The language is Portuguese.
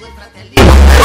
due fratelli.